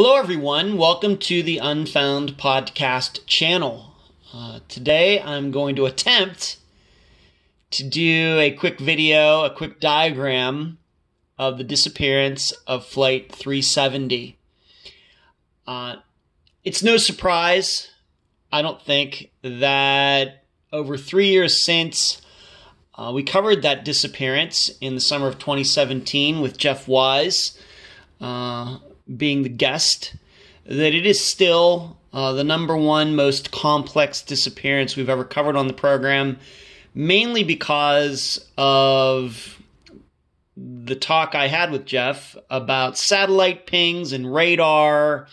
Hello, everyone. Welcome to the Unfound Podcast channel. Uh, today, I'm going to attempt to do a quick video, a quick diagram of the disappearance of Flight 370. Uh, it's no surprise, I don't think, that over three years since uh, we covered that disappearance in the summer of 2017 with Jeff Wise. Uh, being the guest, that it is still uh, the number one most complex disappearance we've ever covered on the program, mainly because of the talk I had with Jeff about satellite pings and radar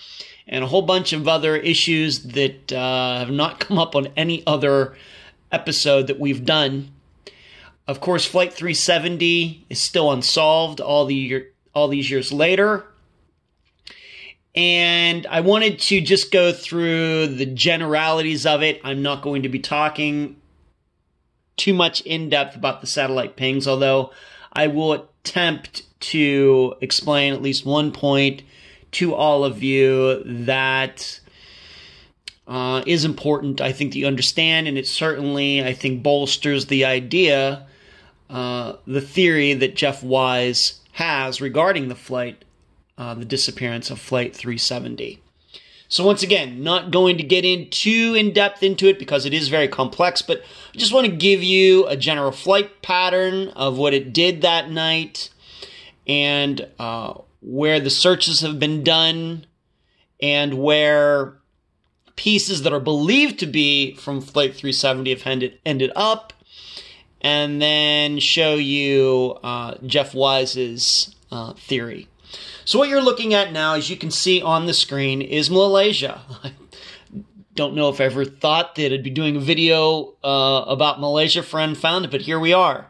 and a whole bunch of other issues that uh, have not come up on any other episode that we've done. Of course, Flight 370 is still unsolved all the year, all these years later. And I wanted to just go through the generalities of it. I'm not going to be talking too much in depth about the satellite pings, although I will attempt to explain at least one point to all of you that uh, is important. I think that you understand, and it certainly, I think, bolsters the idea, uh, the theory that Jeff Wise has regarding the flight uh, the disappearance of Flight 370. So once again, not going to get in too in depth into it because it is very complex, but I just want to give you a general flight pattern of what it did that night and uh, where the searches have been done and where pieces that are believed to be from Flight 370 have ended, ended up, and then show you uh, Jeff Wise's uh, theory. So what you're looking at now, as you can see on the screen, is Malaysia. I don't know if I ever thought that I'd be doing a video uh, about Malaysia for Unfounded, but here we are.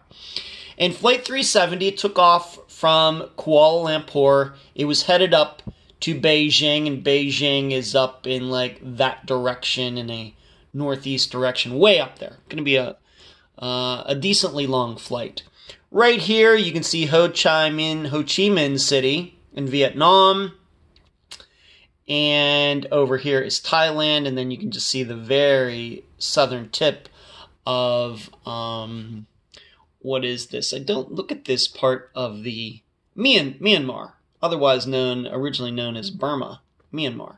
And Flight 370 took off from Kuala Lumpur. It was headed up to Beijing, and Beijing is up in like that direction in a northeast direction, way up there. Going to be a uh, a decently long flight. Right here, you can see Ho Chi Minh, Ho Chi Minh City in Vietnam. And over here is Thailand, and then you can just see the very southern tip of um, what is this? I don't look at this part of the Myan, Myanmar, otherwise known originally known as Burma, Myanmar.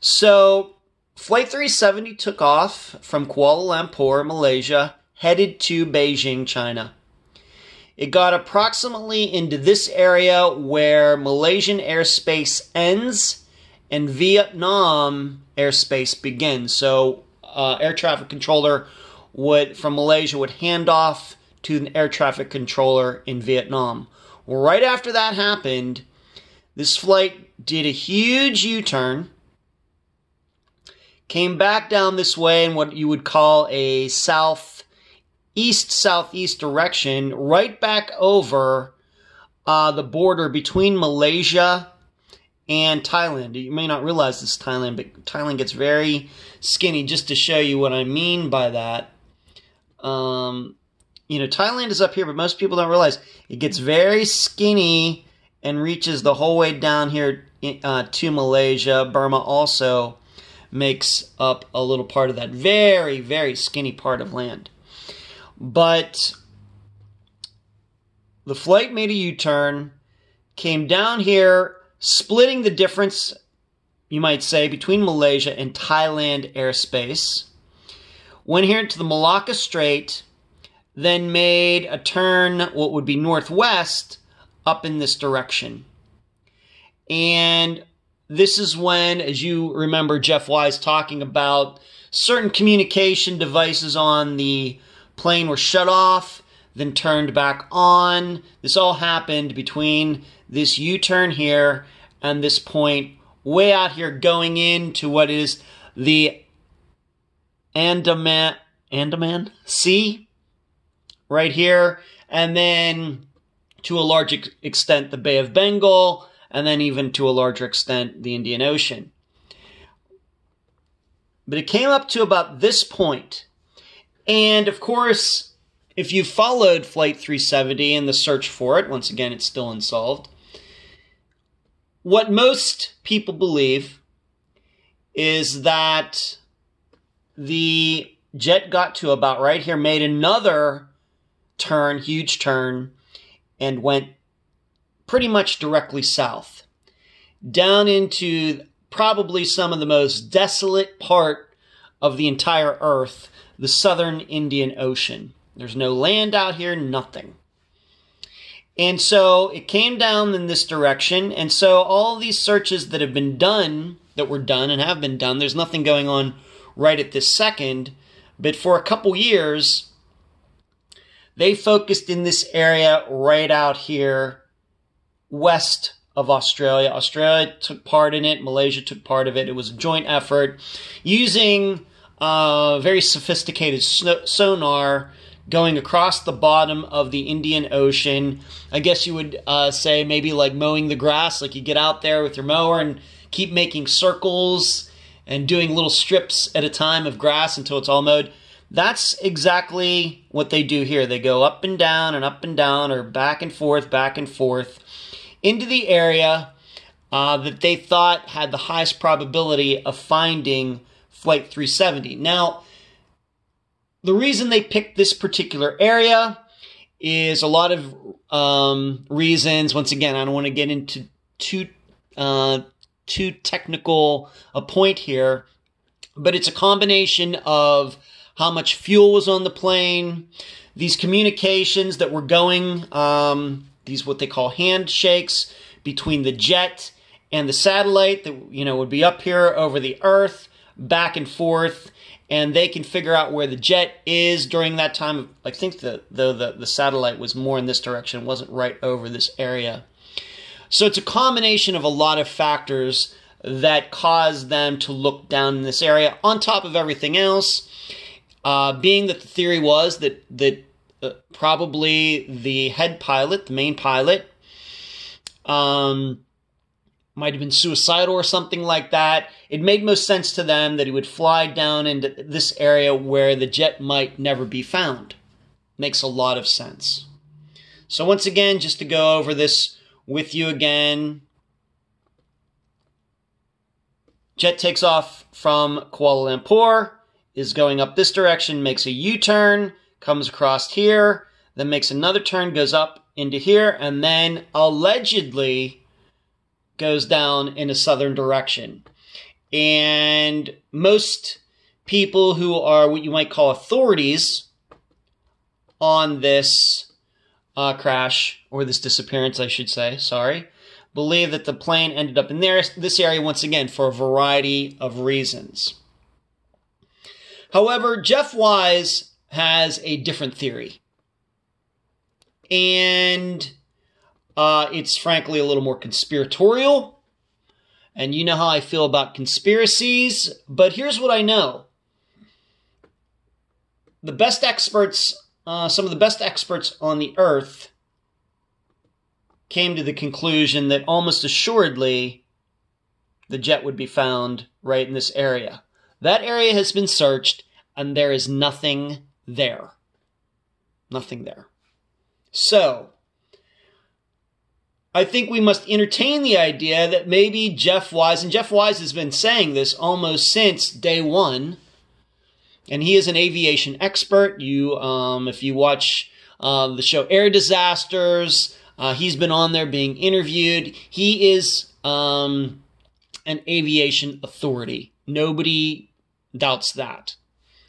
So, Flight 370 took off from Kuala Lumpur, Malaysia, headed to Beijing, China. It got approximately into this area where Malaysian airspace ends and Vietnam airspace begins. So, uh, air traffic controller would from Malaysia would hand off to an air traffic controller in Vietnam. Right after that happened, this flight did a huge U-turn, came back down this way in what you would call a south east southeast direction, right back over uh, the border between Malaysia and Thailand. You may not realize this Thailand, but Thailand gets very skinny. Just to show you what I mean by that, um, you know, Thailand is up here, but most people don't realize it gets very skinny and reaches the whole way down here uh, to Malaysia. Burma also makes up a little part of that very, very skinny part of land. But the flight made a U turn, came down here, splitting the difference, you might say, between Malaysia and Thailand airspace. Went here into the Malacca Strait, then made a turn, what would be northwest, up in this direction. And this is when, as you remember Jeff Wise talking about certain communication devices on the plane were shut off, then turned back on. This all happened between this U turn here and this point way out here going into what is the Andaman, Andaman Sea right here, and then to a large extent the Bay of Bengal, and then even to a larger extent the Indian Ocean. But it came up to about this point and of course, if you followed Flight 370 and the search for it, once again, it's still unsolved. what most people believe is that the jet got to about right here, made another turn, huge turn, and went pretty much directly south down into probably some of the most desolate part of the entire earth, the southern Indian Ocean. There's no land out here, nothing. And so it came down in this direction. And so all these searches that have been done, that were done and have been done, there's nothing going on right at this second. But for a couple years, they focused in this area right out here west of Australia. Australia took part in it, Malaysia took part of it. It was a joint effort using uh, very sophisticated sonar going across the bottom of the Indian Ocean. I guess you would uh, say maybe like mowing the grass, like you get out there with your mower and keep making circles and doing little strips at a time of grass until it's all mowed. That's exactly what they do here. They go up and down and up and down, or back and forth, back and forth into the area uh, that they thought had the highest probability of finding Flight 370. Now, the reason they picked this particular area is a lot of um, reasons. Once again, I don't want to get into too uh, too technical a point here, but it's a combination of how much fuel was on the plane, these communications that were going, um, these what they call handshakes between the jet and the satellite that you know would be up here over the Earth, back and forth, and they can figure out where the jet is during that time. I think the the the, the satellite was more in this direction, wasn't right over this area. So it's a combination of a lot of factors that cause them to look down in this area. On top of everything else, uh, being that the theory was that that uh, probably the head pilot, the main pilot, um, might have been suicidal or something like that. It made most sense to them that he would fly down into this area where the jet might never be found. Makes a lot of sense. So, once again, just to go over this with you again, jet takes off from Kuala Lumpur is going up this direction, makes a U turn, comes across here, then makes another turn, goes up into here, and then allegedly goes down in a southern direction. And most people who are what you might call authorities on this uh, crash, or this disappearance, I should say, sorry, believe that the plane ended up in there, this area once again for a variety of reasons. However, Jeff Wise has a different theory. And uh, it's frankly a little more conspiratorial. And you know how I feel about conspiracies. But here's what I know the best experts, uh, some of the best experts on the earth, came to the conclusion that almost assuredly the jet would be found right in this area. That area has been searched and there is nothing there. Nothing there. So, I think we must entertain the idea that maybe Jeff Wise, and Jeff Wise has been saying this almost since day one, and he is an aviation expert. You, um, if you watch uh, the show Air Disasters, uh, he's been on there being interviewed. He is um, an aviation authority. Nobody doubts that.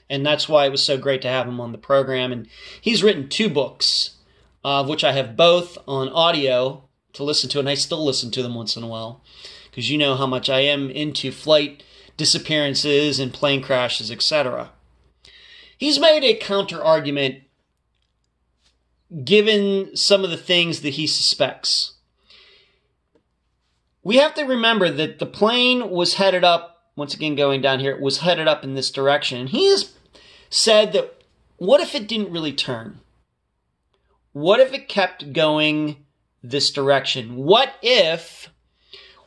And that's why it was so great to have him on the program. And he's written two books, of uh, which I have both on audio to listen to, and I still listen to them once in a while because you know how much I am into flight disappearances and plane crashes, etc. He's made a counter argument given some of the things that he suspects. We have to remember that the plane was headed up once again going down here, it was headed up in this direction. And he has said that what if it didn't really turn? What if it kept going this direction? What if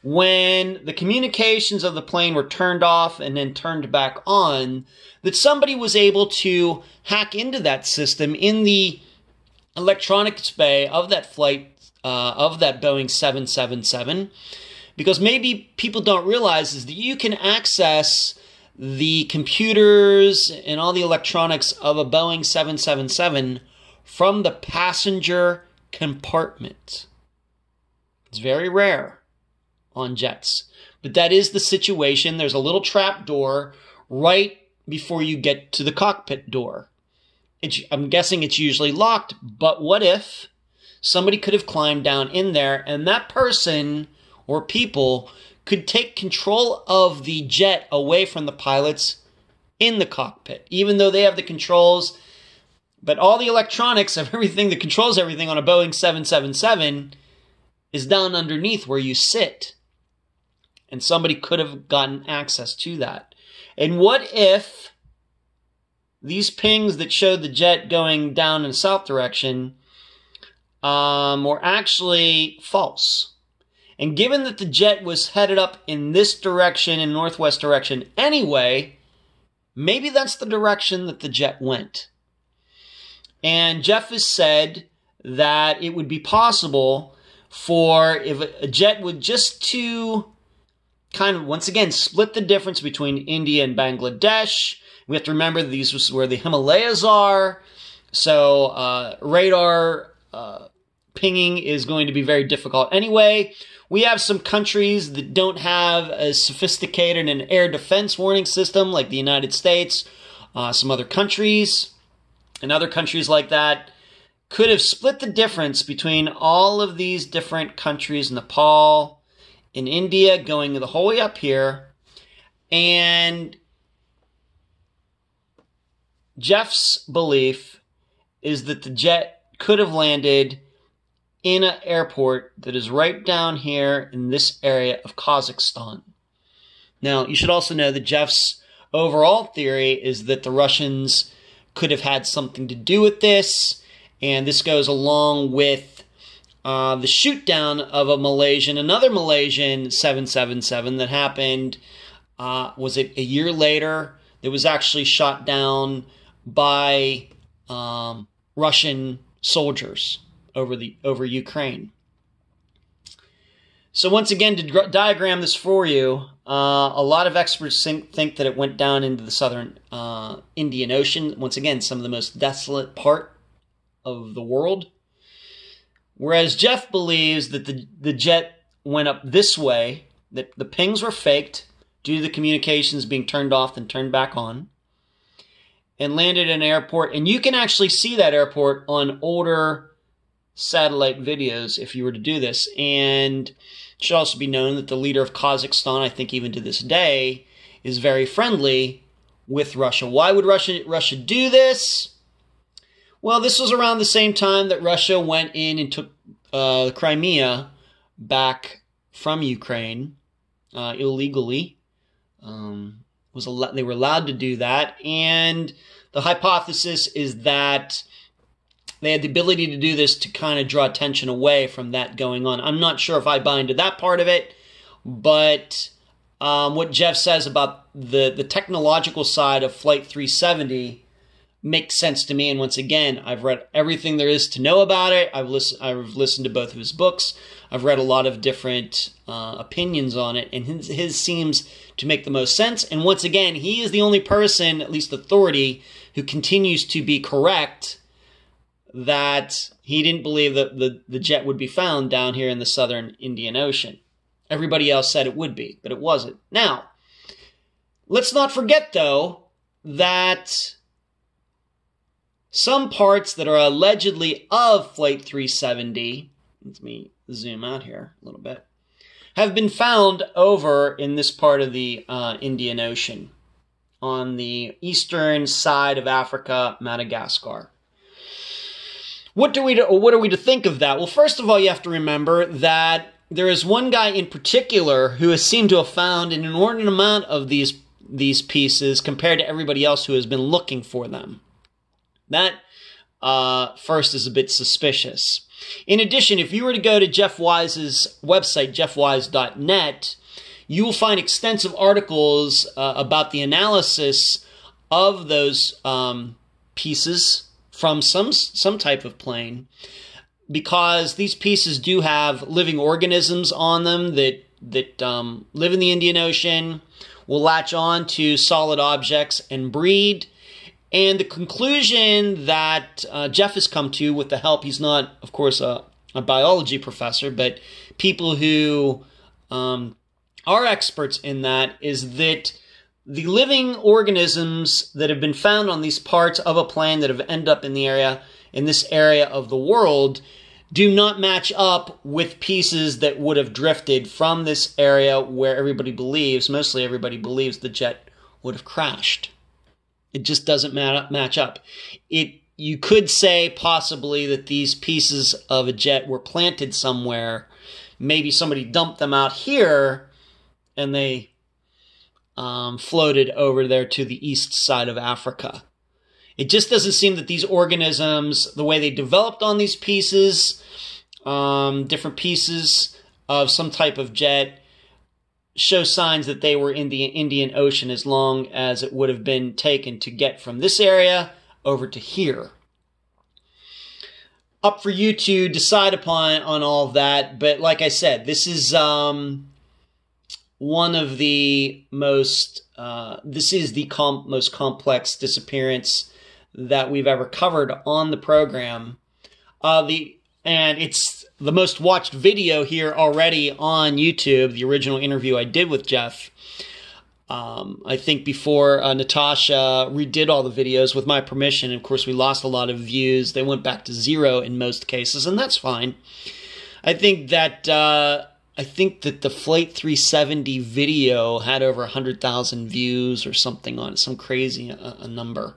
when the communications of the plane were turned off and then turned back on, that somebody was able to hack into that system in the electronics bay of that flight, uh, of that Boeing 777, because maybe people don't realize is that you can access the computers and all the electronics of a Boeing 777 from the passenger compartment. It's very rare on jets, but that is the situation. There's a little trap door right before you get to the cockpit door. It's, I'm guessing it's usually locked, but what if somebody could have climbed down in there and that person or people could take control of the jet away from the pilots in the cockpit, even though they have the controls. But all the electronics of everything that controls everything on a Boeing 777 is down underneath where you sit. And somebody could have gotten access to that. And what if these pings that showed the jet going down in the south direction um, were actually false? And given that the jet was headed up in this direction, in northwest direction anyway, maybe that's the direction that the jet went. And Jeff has said that it would be possible for if a jet would just to kind of once again split the difference between India and Bangladesh. We have to remember these was where the Himalayas are, so uh, radar uh, pinging is going to be very difficult anyway. We have some countries that don't have as sophisticated an air defense warning system like the United States. Uh, some other countries and other countries like that could have split the difference between all of these different countries Nepal, in India, going the whole way up here. And Jeff's belief is that the jet could have landed in an airport that is right down here in this area of Kazakhstan. Now, you should also know that Jeff's overall theory is that the Russians could have had something to do with this, and this goes along with uh, the shoot down of a Malaysian, another Malaysian 777 that happened, uh, was it a year later? That was actually shot down by um, Russian soldiers over the over Ukraine. So once again, to diagram this for you, uh, a lot of experts think, think, that it went down into the southern uh, Indian Ocean. Once again, some of the most desolate part of the world. Whereas Jeff believes that the, the jet went up this way, that the pings were faked due to the communications being turned off and turned back on, and landed in an airport. And you can actually see that airport on older satellite videos if you were to do this. And it should also be known that the leader of Kazakhstan, I think even to this day, is very friendly with Russia. Why would Russia Russia do this? Well, this was around the same time that Russia went in and took uh, Crimea back from Ukraine uh, illegally. Um, was al- they were allowed to do that, and the hypothesis is that they had the ability to do this to kind of draw attention away from that going on. I'm not sure if I buy into that part of it, but um, what Jeff says about the, the technological side of Flight 370 makes sense to me. And once again, I've read everything there is to know about it. I've listened, I've listened to both of his books. I've read a lot of different uh, opinions on it, and his, his seems to make the most sense. And once again, he is the only person, at least authority, who continues to be correct that he didn't believe that the, the jet would be found down here in the southern Indian Ocean. Everybody else said it would be, but it wasn't. Now, let's not forget, though, that some parts that are allegedly of Flight 370, let me zoom out here a little bit, have been found over in this part of the uh, Indian Ocean on the eastern side of Africa, Madagascar. What do we to, what are we to think of that? Well, first of all, you have to remember that there is one guy in particular who has seemed to have found an inordinate amount of these these pieces compared to everybody else who has been looking for them. That uh, first is a bit suspicious. In addition, if you were to go to Jeff Wise's website, jeffwise.net, you will find extensive articles uh, about the analysis of those um, pieces from some some type of plane because these pieces do have living organisms on them that that um, live in the Indian Ocean, will latch on to solid objects and breed. And the conclusion that uh, Jeff has come to with the help, he's not, of course, a, a biology professor, but people who um, are experts in that is that the living organisms that have been found on these parts of a plane that have ended up in the area, in this area of the world, do not match up with pieces that would have drifted from this area where everybody believes, mostly everybody believes the jet would have crashed. It just doesn't match up. It you could say possibly that these pieces of a jet were planted somewhere. Maybe somebody dumped them out here and they um, floated over there to the east side of Africa. It just doesn't seem that these organisms, the way they developed on these pieces, um, different pieces of some type of jet, show signs that they were in the Indian Ocean as long as it would have been taken to get from this area over to here. Up for you to decide upon on all of that, but like I said, this is um, one of the most. Uh, this is the com- most complex disappearance that we've ever covered on the program. Uh, the and it's the most watched video here already on YouTube. The original interview I did with Jeff. Um, I think before uh, Natasha redid all the videos with my permission. Of course, we lost a lot of views. They went back to zero in most cases, and that's fine. I think that uh, I think that the Flight 370 video had over 100,000 views or something on it, some crazy uh, a number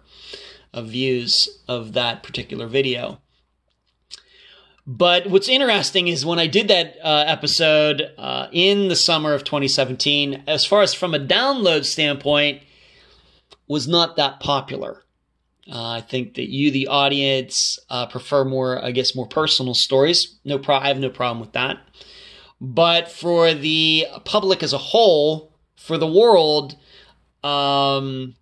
of views of that particular video. But what's interesting is when I did that uh, episode uh, in the summer of 2017, as far as from a download standpoint, was not that popular. Uh, I think that you, the audience, uh, prefer more, I guess, more personal stories. No, pro- I have no problem with that. But for the public as a whole, for the world, um,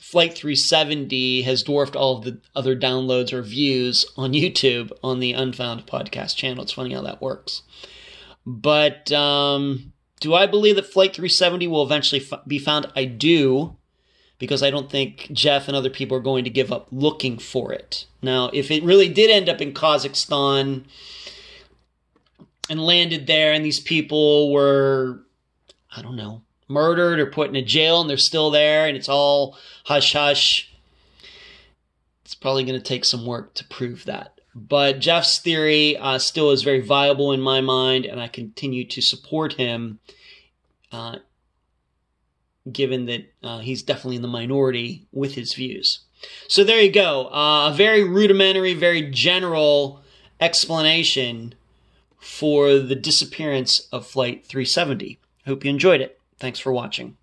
Flight 370 has dwarfed all of the other downloads or views on YouTube on the Unfound podcast channel. It's funny how that works. But um, do I believe that Flight 370 will eventually f- be found? I do, because I don't think Jeff and other people are going to give up looking for it. Now, if it really did end up in Kazakhstan and landed there, and these people were, I don't know, murdered or put in a jail and they're still there and it's all hush hush. It's probably going to take some work to prove that. But Jeff's theory uh, still is very viable in my mind, and I continue to support him, uh, given that uh, he's definitely in the minority with his views. So there you go. Uh, a very rudimentary, very general explanation for the disappearance of Flight 370. Hope you enjoyed it. Thanks for watching.